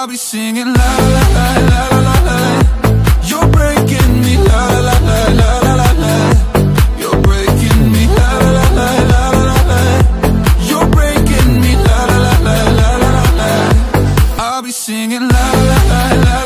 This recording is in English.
I'll be singing la la la la la la la. You're breaking me la la la la la la la. You're breaking me la la la la la la la. You're breaking me la la la la la la la. I'll be singing la la.